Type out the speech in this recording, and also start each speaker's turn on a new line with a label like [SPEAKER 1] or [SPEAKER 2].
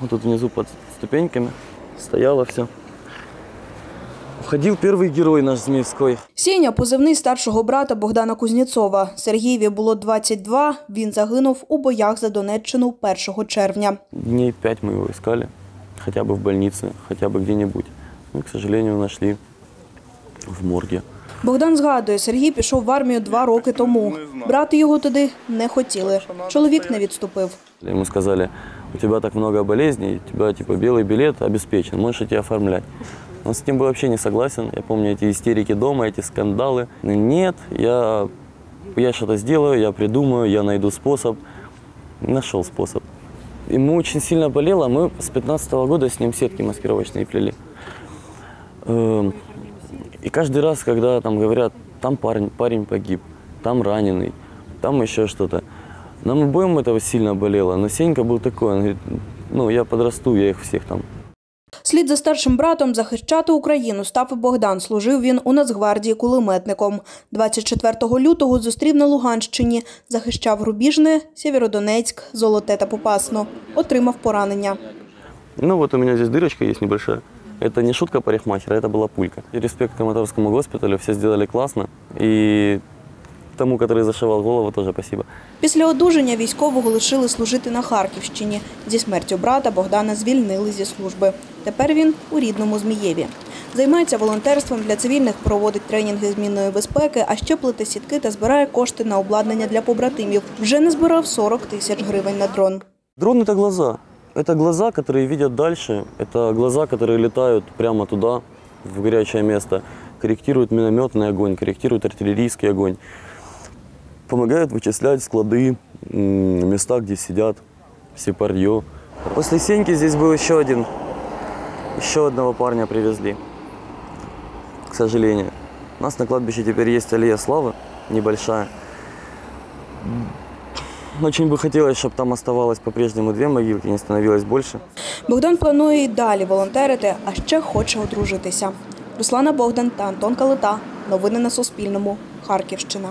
[SPEAKER 1] Вот тут внизу под ступеньками стояло все. Уходил первый герой наш Змеевской.
[SPEAKER 2] Сеня – позивний старшого брата Богдана Кузнєцова. Сергієві було 22, він загинув у боях за Донеччину 1 червня.
[SPEAKER 1] Дней пять мы его искали. Хотя бы в больнице, хотя бы где-нибудь. Ну, и, к сожалению, нашли в морге.
[SPEAKER 2] Богдан згадує, Сергій пішов в армію два роки тому. Брати його туди не хотіли. Чоловік не відступив.
[SPEAKER 1] Ему сказали, у тебя так много болезней, у тебя типа белый билет обеспечен, можешь идти оформлять. Он с этим был вообще не согласен. Я помню эти истерики дома, эти скандалы. Нет, я, я что-то сделаю, я придумаю, я найду способ. Нашел способ. Ему очень сильно болело. Мы с 15 года с ним сетки маскировочные плели. Эм, И каждый раз, когда там говорят, там парень, парень погиб, там раненый, там еще что-то, нам обоим этого сильно болело. Но Сенька был такой, он говорит, ну, я подрасту, я их всех там
[SPEAKER 2] Слід за старшим братом захищати Україну став і Богдан. Служив він у Нацгвардії кулеметником. 24 лютого зустрів на Луганщині, захищав Рубіжне, Сєвєродонецьк, Золоте та Попасну. Отримав поранення.
[SPEAKER 1] Ну вот у меня здесь дырочка есть небольшая. Это не шутка парикмахера, это была пулька. И респект Краматорскому госпиталю, все сделали классно. И тому, который зашивал голову, тоже спасибо.
[SPEAKER 2] Після одужання військового лишили служити на Харківщині. Зі смертю брата Богдана звільнили зі служби. Тепер він у рідному Змієві. Займається волонтерством для цивільних, проводить тренінги змінної безпеки, а ще плете сітки та збирає кошти на обладнання для побратимів. Вже не збирав 40 тисяч гривень на дрон.
[SPEAKER 1] Дрон это глаза. Это глаза, которые видят дальше. Это глаза, которые летают прямо туда, в горячее место. Корректируют минометный огонь, корректируют артиллерийский огонь. Помогают вычислять склады, м, места, где сидят, сепарье. После Сеньки здесь был еще один. Еще одного парня привезли. К сожалению. У нас на кладбище теперь есть аллея славы, небольшая. Очень бы хотелось, чтобы там оставалось по-прежнему две могилки, не становилось больше.
[SPEAKER 2] Богдан планує і далі волонтерити, а ще хоче одружитися. Руслана Богдан та Антон Калита. Новини на Суспільному. Харківщина.